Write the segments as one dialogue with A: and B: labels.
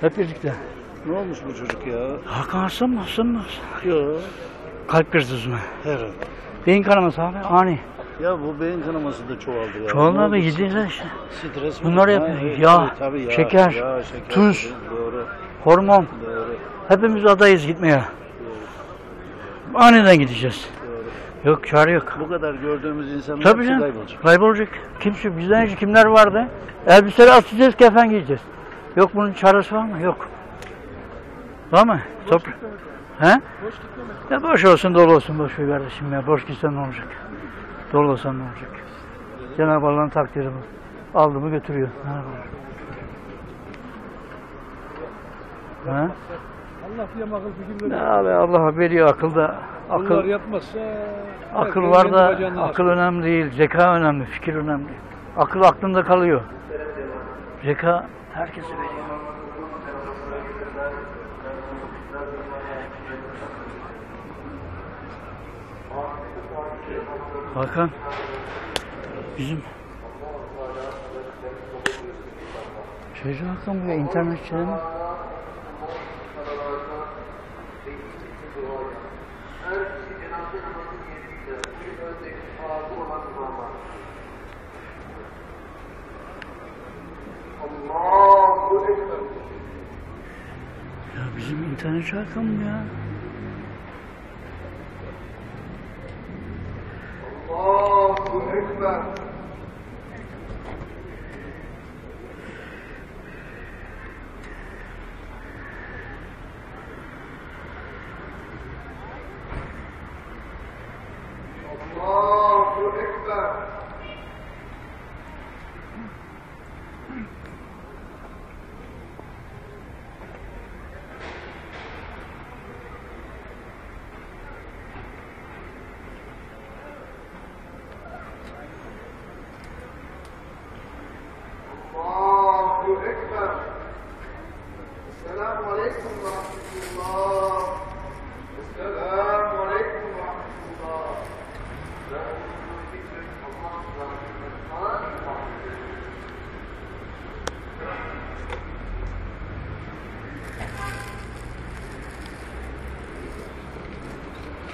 A: Hep birlikte.
B: Ne olmuş bu çocuk ya?
A: Hakan? Hasan mı?
B: Yok.
A: Kalp krizi mi?
B: Herhalde.
A: Beyin kanaması abi ani.
B: Ya bu beyin kanaması da çoğaldı ya.
A: Çoğaldı abi yediğinizde işte.
B: Stres mi?
A: Bunlar yapıyor. Yağ,
B: evet, tabii yağ,
A: şeker,
B: yağ, şeker,
A: tuz.
B: Doğru,
A: Hormon.
B: doğru,
A: Hepimiz adayız gitmeye. Aniden gideceğiz.
B: doğru.
A: Yok çare yok.
B: Bu kadar gördüğümüz insanlar
A: Tabii canım.
B: kaybolacak.
A: Kaybolacak. Kimse bizden önce kimler vardı? Elbiseleri atacağız, kefen giyeceğiz. Yok bunun çaresi var mı? Yok. Var mı? Top. He? Ya boş olsun dolu olsun boş ver kardeşim ya. Boş gitsen ne olacak? Dolu olsan ne olacak? Cenab-ı Allah'ın takdiri bu. Aldı mı götürüyor. Ha?
C: Allah diyem akıl fikir
A: Ne abi Allah veriyor akılda.
C: Bunlar
A: Akıl,
C: yapmazsa
A: akıl var da akıl
C: asılır.
A: önemli değil. Zeka önemli, fikir önemli. Akıl aklında kalıyor. Zeka herkese veriyor. Hakan bizim Şeyci Hakan bu ya internetçiler mi? Ya bizim internetçi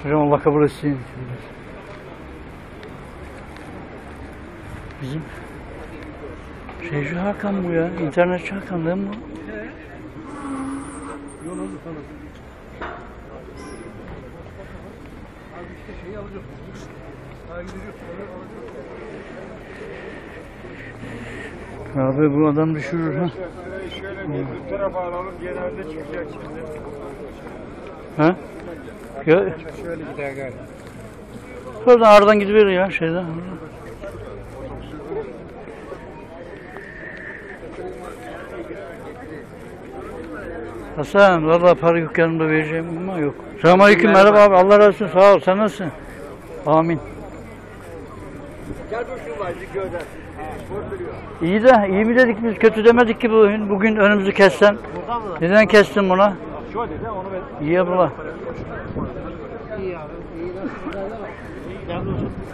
A: Hocam Allah kabul etsin. Bizim Şeyci Hakan bu ya. İnternetçi Hakan değil mi.
C: Abi işte şeyi alacak. Daha gidecek.
A: Abi bu adam düşürür ha.
C: Şöyle bir tarafa alalım genelde çıkacak şimdi.
A: Ha? Ya,
C: Şöyle gider galiba.
A: şuradan aradan gidiver ya şeyden. Hasan valla para yok yanımda vereceğim ama yok. Selamünaleyküm merhaba abi Allah razı olsun sağ ol sen nasılsın? Amin.
C: Gel bu şu var Zikyo'da.
A: İyi de iyi mi dedik biz kötü demedik ki bugün, bugün önümüzü kessen. Neden kestin buna?
C: Şu dedi onu ver.
A: İyi
C: nasıl?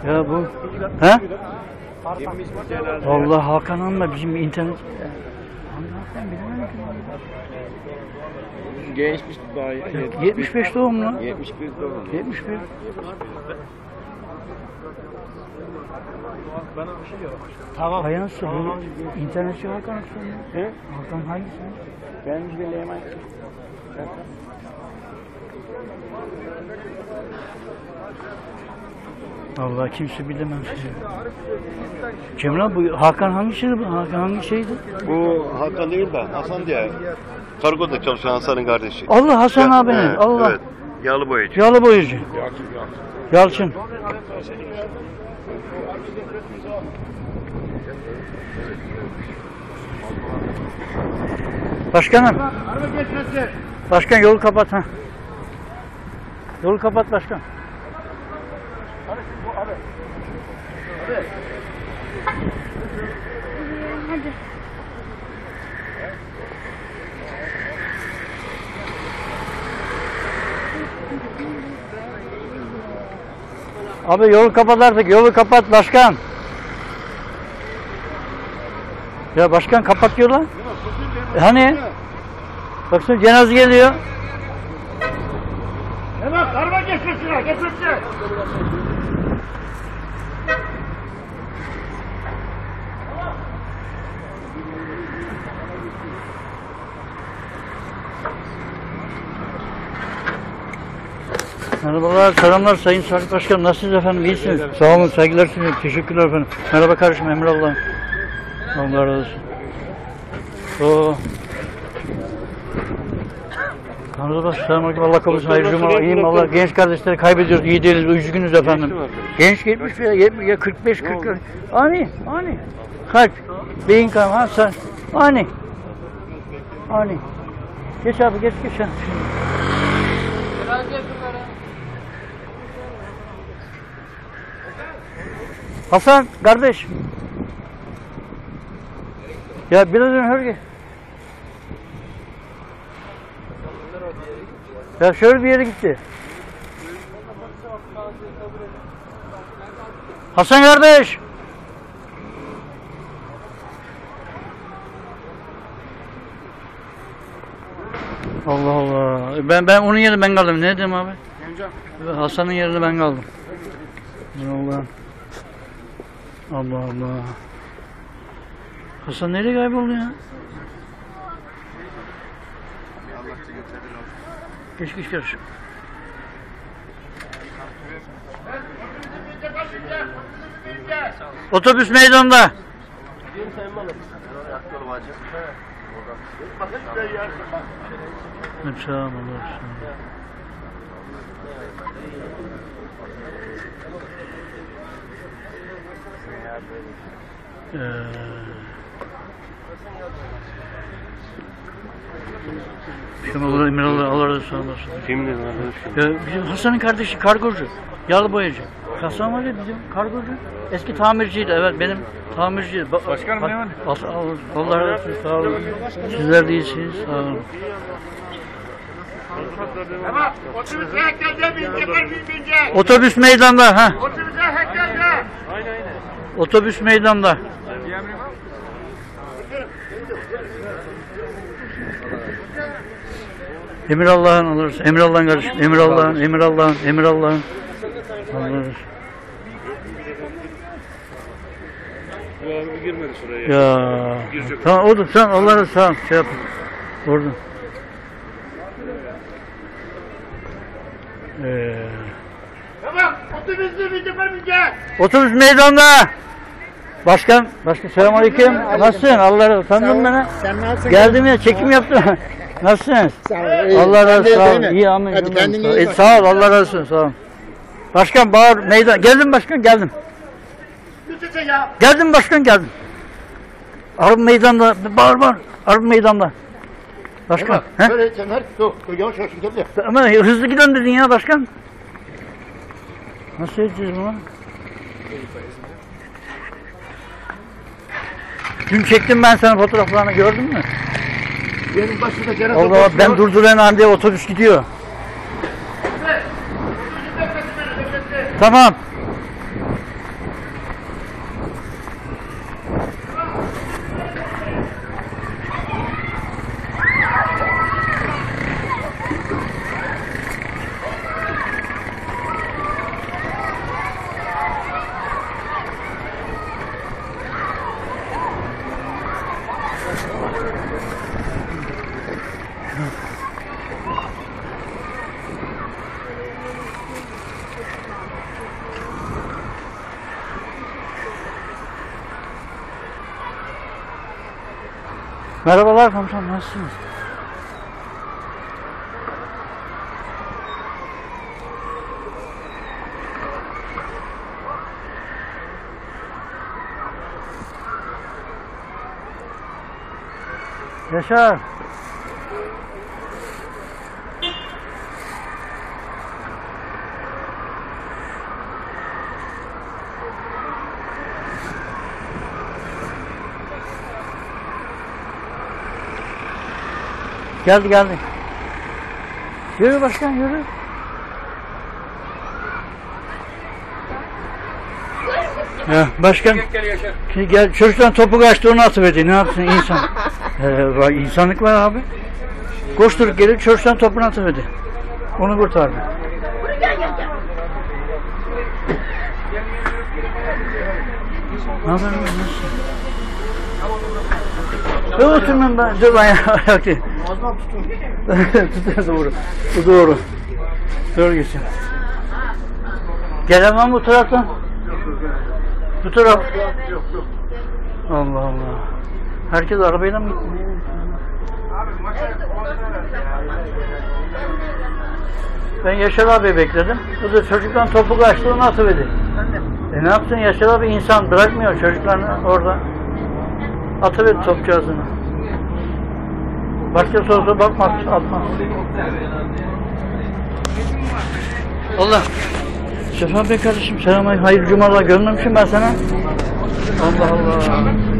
A: Ya bu. He? Allah Hakan Han'la bizim internet.
C: Gençmiş daha.
A: ki. 75 doğumlu.
C: 71 doğru.
A: 71.
C: Bana bir şey yok. Tamam.
A: Fayansı bu. İnternetçi Hakan Hasan.
C: He?
A: Hakan hangisi?
C: Ben bileyim.
A: Allah kimse bilemez. Cemil bu Hakan hangisiydi bu? Hakan hangi şeydi?
D: Bu Hakan değil de Hasan diye. Kargoda çalışan Hasan'ın kardeşi.
A: Allah Hasan
D: Ya-
A: abinin.
D: evet,
A: Allah.
D: Evet. Yağlı boyacı.
A: Yağlı boyacı. Yalçın. Başkanım. Başkan yolu kapat ha. Yolu kapat başkan. Abi yolu kapat artık. Yolu kapat başkan. Ya başkan kapat yolu. E Hani? Baksana cenaze geliyor.
C: Hemen karma geçmesine, geçmesine.
A: Merhabalar, selamlar Sayın Sağlık Başkanım. Nasılsınız efendim? İyisiniz. Sağ olun, saygılar sunuyorum. Teşekkürler efendim. Merhaba kardeşim, Emrullah. Allah razı olsun. Oo. Tanrı baş, selamünaleyküm. Allah kabul etsin. Hayırlı cuma. İyiyim Allah. Genç kardeşleri kaybediyoruz. İyi değiliz. Üzgünüz efendim. Genç 70 veya 70 ya 45 40. Ani, ani. Kalp, beyin kan, ha sen. Ani. Ani. Geç abi, geç geç. ha. Hasan kardeş. Ya biraz önce hörge. Ya şöyle bir yere gitti. Hasan kardeş. Allah Allah. Ben ben onun yerine ben kaldım. Ne dedim abi? Hasan'ın yerine ben kaldım. Allah. Allah Allah. Hasan nereye kayboldu ya? Geç geç geç. Otobüs meydanda. Sağ olun. Ee, Şunu olur Emir Allah razı olsun. Allah razı olsun.
D: Kim dedi
A: Ya bizim Hasan'ın kardeşi kargocu. Yağlı boyacı. Hasan var ya bizim kargocu. Eski tamirciydi evet benim tamirci. Ba-
C: Başkanım, ne var?
A: Allah, Allah razı olsun sağ olun. Sizler de iyisiniz sağ olun.
C: Ama her bin binecek.
A: Otobüs meydanda ha.
C: Otobüse herkese.
A: Otobüs meydanda. Emir Allah'ın olursa, Emir Allah'ın kardeşim, Emir Allah'ın, Emir Allah'ın, Emir Allah'ın. Olsun.
D: Girmedi şuraya.
A: Ya. Tamam oğlum sen Allah razı olsun, tamam şey yap. Orada. Ee,
C: Otobüse binecek, her binecek.
A: otobüs meydanda. Başkan, başkan selamünaleyküm. Nasılsın? Allah razı olsun. Tanıdın beni.
E: Sen nasılsın?
A: Geldim ya çekim yaptım. Nasılsınız?
E: Sağ ol. iyi.
A: Allah razı olsun. Sağ? İyi amin.
E: Hadi kendine iyi bak.
A: Sağ ol. Allah razı olsun. Sağ ol. Başkan bağır meydan. Geldim başkan geldim.
C: Ya.
A: Geldim başkan geldim. Arap meydanda. Bağır bağır. Arap meydanda. Başkan. He?
E: Böyle sen her dur, dur yavaş yavaş gidelim.
A: Ama hızlı gidin dedin ya başkan. Nasıl edeceğiz bunu? Dün çektim ben senin fotoğraflarını gördün mü?
E: Benim başımda cenaze
A: Allah
E: koşuyor.
A: ben durduran anda otobüs gidiyor. Tamam. Merhabalar komutanım nasılsınız? Yaşar. Geldi geldi. Yürü başkan yürü. Ya başkan gel çocuktan topu kaçtı onu atıverdi ne yapsın insan. ee, insanlık var abi. Koşturup gelip çörçten topuna atıverdi. Onu kurtardı. Ne haber? Ben oturmam ben. Dur ben ya. Ayak değil. Tutuyor doğru. Bu doğru. Doğru geçsin. Gelemem bu taraftan. Bu taraf. Allah Allah. Herkes arabayla mı gitti? Ben Yaşar abi bekledim. Bu da çocuktan topu kaçtı onu atıverdi. E ne yapsın Yaşar abi insan bırakmıyor çocuklarını orada. Atıverdi topçuğazını. Başkası olsa bakmaz atmaz. Allah. Sefa Bey kardeşim selam hayırlı cumalar görmemişim ben sana. Allah Allah.